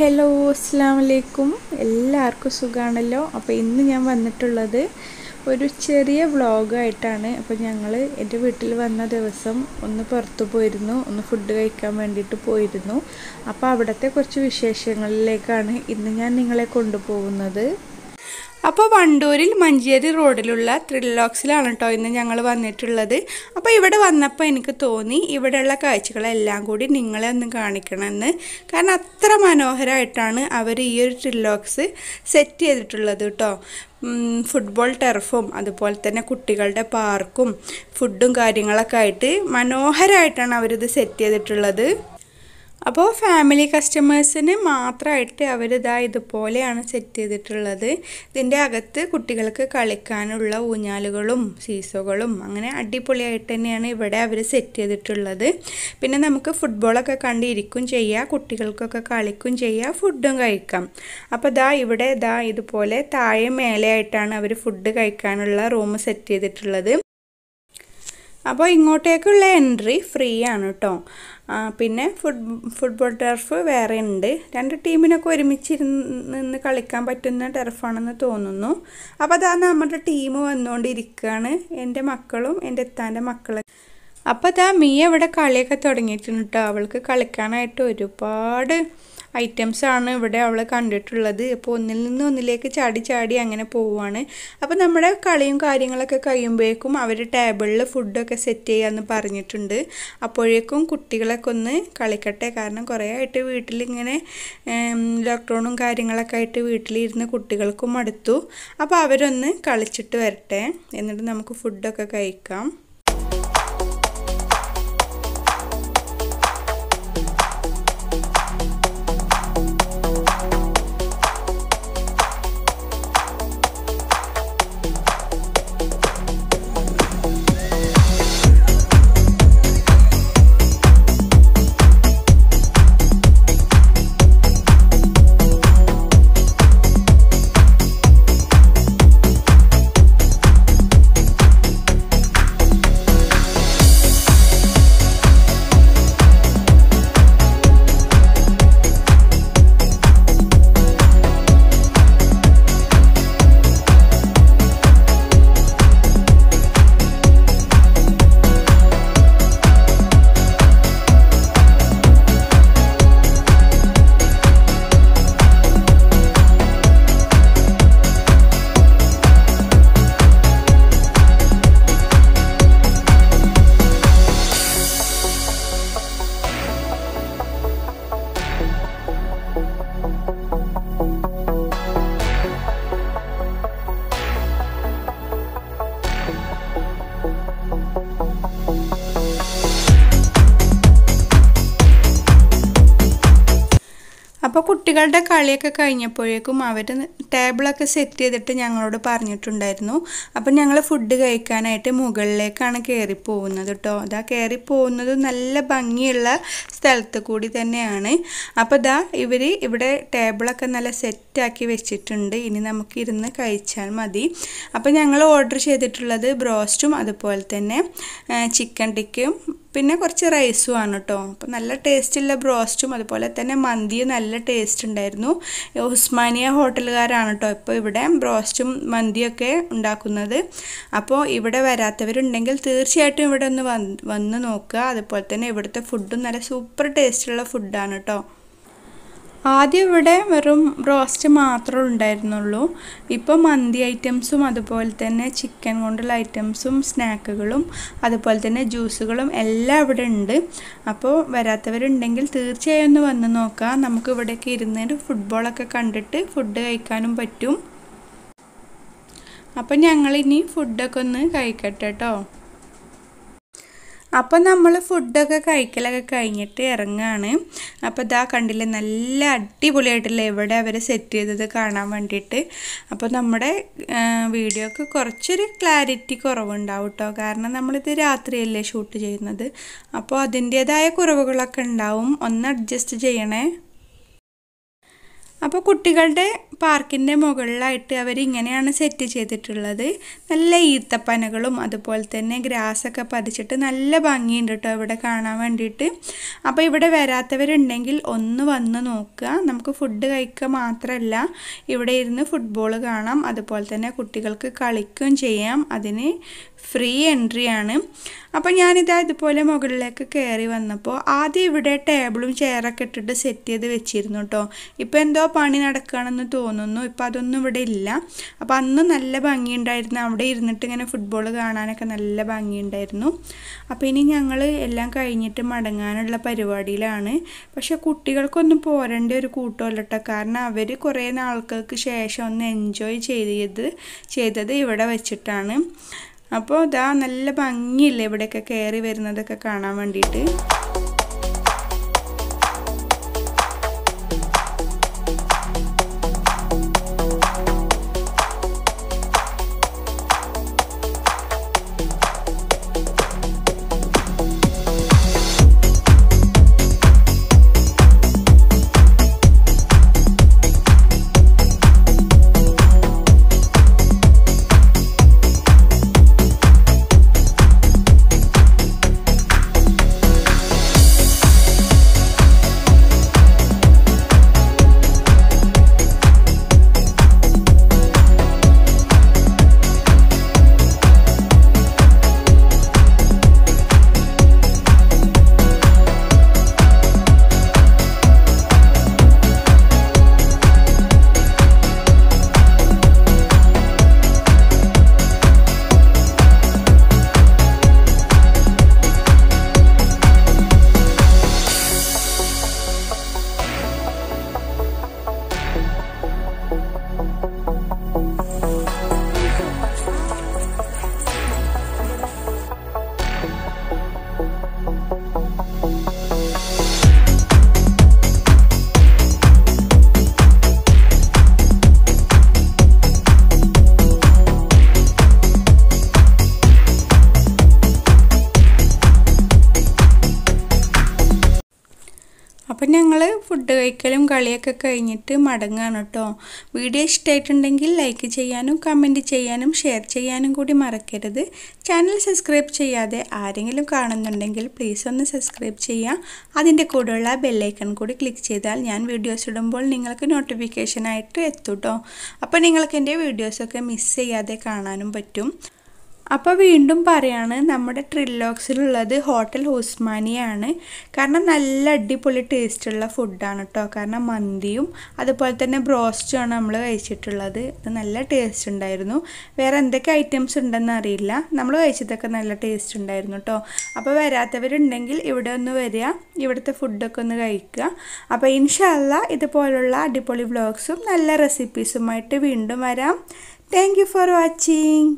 Hello അസ്സാം വലൈക്കും എല്ലാവർക്കും സുഖമാണല്ലോ അപ്പോൾ ഇന്ന് ഞാൻ വന്നിട്ടുള്ളത് ഒരു ചെറിയ വ്ളോഗായിട്ടാണ്. അപ്പോൾ ഞങ്ങൾ എന്റെ വീട്ടിൽ വന്ന ദിവസം ഒന്ന് പുറത്തു പോയിരുന്നു. ഒന്ന് ഫുഡ് കഴിക്കാൻ വേണ്ടിയിട്ട് പോയിരുന്നു. അപ്പോൾ അവിടുത്തെ കുറച്ച് വിശേഷങ്ങളിലേക്കാണ് ഇന്ന് ഞാൻ നിങ്ങളെ കൊണ്ടുപോകുന്നത്. അപ്പോൾ വണ്ടൂരിൽ മഞ്ചേരി റോഡിലുള്ള ത്രില്ലോക്സിലാണ് കേട്ടോ ഇന്ന് ഞങ്ങൾ വന്നിട്ടുള്ളത്. അപ്പോൾ ഇവിടെ വന്നപ്പോൾ എനിക്ക് തോന്നി ഇവിടെയുള്ള കാഴ്ചകളെല്ലാം കൂടി നിങ്ങളെ ഒന്ന് കാണിക്കണമെന്ന്. കാരണം അത്ര മനോഹരമായിട്ടാണ് അവർ ഈ ഒരു ത്രില്ലോക്സ് സെറ്റ് ചെയ്തിട്ടുള്ളത് കേട്ടോ ഫുട്ബോൾ ടെർഫും അതുപോലെ തന്നെ കുട്ടികളുടെ പാർക്കും ഫുഡും കാര്യങ്ങളൊക്കെ ആയിട്ട് മനോഹരമായിട്ടാണ് അവരിത് സെറ്റ് ചെയ്തിട്ടുള്ളത്. അപ്പോൾ ഫാമിലി കസ്റ്റമേഴ്സിന് മാത്രമായിട്ട് അവരിതാ ഇതുപോലെയാണ് സെറ്റ് ചെയ്തിട്ടുള്ളത്. ഇതിന്റെ അകത്ത് കുട്ടികൾക്ക് കളിക്കാനുള്ള ഊഞ്ഞാലുകളും സീസോകളും അങ്ങനെ അടിപൊളിയായിട്ട് തന്നെയാണ് ഇവിടെ അവർ സെറ്റ് ചെയ്തിട്ടുള്ളത്. പിന്നെ നമുക്ക് ഫുട്ബോളൊക്കെ കണ്ടിരിക്കും ചെയ്യാം കുട്ടികൾക്കൊക്കെ കളിക്കും ചെയ്യാം ഫുഡും കഴിക്കാം. അപ്പോൾ ഇതാ ഇവിടെ ഇതാ ഇതുപോലെ താഴെ മേലെയായിട്ടാണ് അവർ ഫുഡ് കഴിക്കാനുള്ള റൂം സെറ്റ് ചെയ്തിട്ടുള്ളത്. അപ്പോൾ ഇങ്ങോട്ടേക്കുള്ള എൻട്രി ഫ്രീ ആണ് കേട്ടോ പിന്നെ ഫുട് ഫുട്ബോൾ ടർഫ് വേറെ ഉണ്ട്. രണ്ട് ടീമിനൊക്കെ ഒരുമിച്ചിരുന്ന് കളിക്കാൻ പറ്റുന്ന ടർഫാണെന്ന് തോന്നുന്നു. അപ്പോൾ അതാ നമ്മുടെ ടീം വന്നുകൊണ്ടിരിക്കുകയാണ്. എന്റെ മക്കളും എന്റെ എത്താന്റെ മക്കളും. അപ്പോൾ അതാ മീ അവിടെ കളിയൊക്കെ തുടങ്ങിയിട്ടുണ്ട് കേട്ടോ. അവൾക്ക് കളിക്കാനായിട്ട് ഒരുപാട് ഐറ്റംസ് ആണ് ഇവിടെ അവൾ കണ്ടിട്ടുള്ളത്. അപ്പോൾ ഒന്നിൽ നിന്ന് ഒന്നിലേക്ക് ചാടി ചാടി അങ്ങനെ പോവുകയാണ് അപ്പോൾ നമ്മുടെ കളിയും കാര്യങ്ങളൊക്കെ കഴിയുമ്പോഴേക്കും അവർ ടേബിളിൽ ഫുഡൊക്കെ സെറ്റ് ചെയ്യാമെന്ന് പറഞ്ഞിട്ടുണ്ട്. അപ്പോഴേക്കും കുട്ടികളൊക്കെ ഒന്ന് കളിക്കട്ടെ. കാരണം കുറേ ആയിട്ട് വീട്ടിലിങ്ങനെ ലോക്ക്ഡൗണും കാര്യങ്ങളൊക്കെ ആയിട്ട് വീട്ടിലിരുന്ന് കുട്ടികൾക്കും അടുത്തു അപ്പോൾ അവരൊന്ന് കളിച്ചിട്ട് വരട്ടെ. എന്നിട്ട് നമുക്ക് ഫുഡൊക്കെ കഴിക്കാം. അപ്പോൾ കുട്ടികളുടെ കളിയൊക്കെ കഴിഞ്ഞപ്പോഴേക്കും അവർ ടേബിളൊക്കെ സെറ്റ് ചെയ്തിട്ട് ഞങ്ങളോട് പറഞ്ഞിട്ടുണ്ടായിരുന്നു. അപ്പം ഞങ്ങൾ ഫുഡ് കഴിക്കാനായിട്ട് മുകളിലേക്കാണ് കയറി പോകുന്നത് കേട്ടോ അതാ കയറി പോകുന്നത് നല്ല ഭംഗിയുള്ള സ്ഥലത്ത് കൂടി തന്നെയാണ്. അപ്പോൾ ഇതാ ഇവർ ഇവിടെ ടേബിളൊക്കെ നല്ല സെറ്റാക്കി വെച്ചിട്ടുണ്ട്. ഇനി നമുക്ക് ഇരുന്ന് കഴിച്ചാൽ മതി. അപ്പോൾ ഞങ്ങൾ ഓർഡർ ചെയ്തിട്ടുള്ളത് ബ്രോസ്റ്റും അതുപോലെ തന്നെ ചിക്കൻ ടിക്കും പിന്നെ കുറച്ച് റൈസും ആണ് കേട്ടോ അപ്പം നല്ല ടേസ്റ്റുള്ള ബ്രോസ്റ്റും അതുപോലെ തന്നെ മന്തിയും നല്ല ടേസ്റ്റ് ഉണ്ടായിരുന്നു. ഉസ്മാനിയ ഹോട്ടലുകാരാണ് കേട്ടോ ഇപ്പോൾ ഇവിടെ ബ്രോസ്റ്റും മന്തിയൊക്കെ ഉണ്ടാക്കുന്നത്. അപ്പോൾ ഇവിടെ വരാത്തവരുണ്ടെങ്കിൽ തീർച്ചയായിട്ടും ഇവിടെ ഒന്ന് വന്ന് നോക്കുക. അതുപോലെ തന്നെ ഇവിടുത്തെ ഫുഡും നല്ല സൂപ്പർ ടേസ്റ്റുള്ള ഫുഡാണ് കേട്ടോ ആദ്യം ഇവിടെ വെറും റോസ്റ്റ് മാത്രമേ ഉണ്ടായിരുന്നുള്ളൂ. ഇപ്പോൾ മന്തി ഐറ്റംസും അതുപോലെ തന്നെ ചിക്കൻ കൊണ്ടുള്ള ഐറ്റംസും സ്നാക്കുകളും അതുപോലെ തന്നെ ജ്യൂസുകളും എല്ലാം ഇവിടെ ഉണ്ട്. അപ്പോൾ വരാത്തവരുണ്ടെങ്കിൽ തീർച്ചയായും ഒന്ന് വന്ന് നോക്കാം. നമുക്ക് ഇവിടെയൊക്കെ ഇരുന്നിട്ട് ഫുട്ബോളൊക്കെ കണ്ടിട്ട് ഫുഡ് കഴിക്കാനും പറ്റും. അപ്പം ഞങ്ങളിനി ഫുഡൊക്കെ ഒന്ന് കഴിക്കട്ടെ കേട്ടോ അപ്പം നമ്മൾ ഫുഡൊക്കെ കഴിക്കലൊക്കെ കഴിഞ്ഞിട്ട് ഇറങ്ങുകയാണ് അപ്പോൾ ഇതാ കണ്ടില്ലേ നല്ല അടിപൊളിയായിട്ടില്ല എവിടെ അവർ സെറ്റ് ചെയ്തത് കാണാൻ വേണ്ടിയിട്ട്. അപ്പോൾ നമ്മുടെ വീഡിയോക്ക് കുറച്ചൊരു ക്ലാരിറ്റി കുറവുണ്ടാവും കേട്ടോ കാരണം നമ്മളിത് രാത്രിയല്ലേ ഷൂട്ട് ചെയ്യുന്നത്. അപ്പോൾ അതിന്റേതായ കുറവുകളൊക്കെ ഉണ്ടാവും. ഒന്ന് അഡ്ജസ്റ്റ് ചെയ്യണേ. അപ്പോൾ കുട്ടികളുടെ പാർക്കിന്റെ മുകളിലായിട്ട് അവരിങ്ങനെയാണ് സെറ്റ് ചെയ്തിട്ടുള്ളത്. നല്ല ഈത്തപ്പനകളും അതുപോലെ തന്നെ ഗ്രാസൊക്കെ പതിച്ചിട്ട് നല്ല ഭംഗിയുണ്ട് കേട്ടോ ഇവിടെ കാണാൻ വേണ്ടിയിട്ട്. അപ്പോൾ ഇവിടെ വരാത്തവരുണ്ടെങ്കിൽ ഒന്ന് വന്ന് നോക്കുക. നമുക്ക് ഫുഡ് കഴിക്കുക മാത്രമല്ല ഇവിടെ ഇരുന്ന് ഫുട്ബോൾ കാണാം. അതുപോലെ തന്നെ കുട്ടികൾക്ക് കളിക്കുകയും ചെയ്യാം. അതിന് ഫ്രീ എൻട്രി ആണ്. അപ്പോൾ ഞാനിതാ ഇതുപോലെ മുകളിലേക്ക് കയറി വന്നപ്പോൾ ആദ്യം ഇവിടെ ടേബിളും ചെയറൊക്കെ ഇട്ടിട്ട് സെറ്റ് ചെയ്ത് വെച്ചിരുന്നു കേട്ടോ ഇപ്പോൾ എന്തോ പണി നടക്കുകയാണെന്ന് തോന്നുന്നു. ഇപ്പോൾ അതൊന്നും ഇവിടെ ഇല്ല. അപ്പോൾ അന്ന് നല്ല ഭംഗിയുണ്ടായിരുന്നു. അവിടെ ഇരുന്നിട്ട് ഇങ്ങനെ ഫുട്ബോൾ കാണാനൊക്കെ നല്ല ഭംഗിയുണ്ടായിരുന്നു. അപ്പോൾ ഇനി ഞങ്ങൾ എല്ലാം കഴിഞ്ഞിട്ട് മടങ്ങാനുള്ള പരിപാടിയിലാണ്. പക്ഷെ കുട്ടികൾക്കൊന്നും പോരേണ്ട ഒരു കൂട്ടമല്ല കേട്ടോ കാരണം അവർ കുറേ നാൾക്കൾക്ക് ശേഷം ഒന്ന് എൻജോയ് ചെയ്ത് ചെയ്തത് ഇവിടെ വെച്ചിട്ടാണ്. അപ്പോൾ ഇതാ നല്ല ഭംഗിയില്ലേ ഇവിടെയൊക്കെ കയറി വരുന്നതൊക്കെ കാണാൻ വേണ്ടിയിട്ട്. അപ്പം ഞങ്ങൾ ഫുഡ് കഴിക്കലും കളിയൊക്കെ കഴിഞ്ഞിട്ട് മടങ്ങാണ് കേട്ടോ വീഡിയോ ഇഷ്ടമായിട്ടുണ്ടെങ്കിൽ ലൈക്ക് ചെയ്യാനും കമന്റ് ചെയ്യാനും ഷെയർ ചെയ്യാനും കൂടി മറക്കരുത്. ചാനൽ സബ്സ്ക്രൈബ് ചെയ്യാതെ ആരെങ്കിലും കാണുന്നുണ്ടെങ്കിൽ പ്ലീസ് ഒന്ന് സബ്സ്ക്രൈബ് ചെയ്യുക അതിന്റെ കൂടെയുള്ള ബെല്ലൈക്കൺ കൂടി ക്ലിക്ക് ചെയ്താൽ ഞാൻ വീഡിയോസ് ഇടുമ്പോൾ നിങ്ങൾക്ക് നോട്ടിഫിക്കേഷനായിട്ട് എത്തും കേട്ടോ അപ്പോൾ നിങ്ങൾക്ക് എന്റെ വീഡിയോസൊക്കെ മിസ് ചെയ്യാതെ കാണാനും പറ്റും. അപ്പോൾ വീണ്ടും പറയാണ് നമ്മുടെ ട്രില്ലോക്സിലുള്ളത് ഹോട്ടൽ ഉസ്മാനിയാണ്. കാരണം നല്ല അടിപൊളി ടേസ്റ്റുള്ള ഫുഡാണ് കേട്ടോ കാരണം മന്തിയും അതുപോലെ തന്നെ ബ്രോസ്റ്റുമാണ് നമ്മൾ കഴിച്ചിട്ടുള്ളത്. ഇത് നല്ല ടേസ്റ്റ് ഉണ്ടായിരുന്നു. വേറെ എന്തൊക്കെ ഐറ്റംസ് ഉണ്ടെന്ന് അറിയില്ല. നമ്മൾ കഴിച്ചതൊക്കെ നല്ല ടേസ്റ്റ് ഉണ്ടായിരുന്നു കേട്ടോ അപ്പോൾ വരാത്തവരുണ്ടെങ്കിൽ ഇവിടെ ഒന്ന് വരിക. ഇവിടുത്തെ ഫുഡൊക്കെ ഒന്ന് കഴിക്കുക. അപ്പോൾ ഇൻഷല്ല ഇതുപോലുള്ള അടിപൊളി ബ്ലോഗ്സും നല്ല റെസിപ്പീസുമായിട്ട് വീണ്ടും വരാം. Thank for watching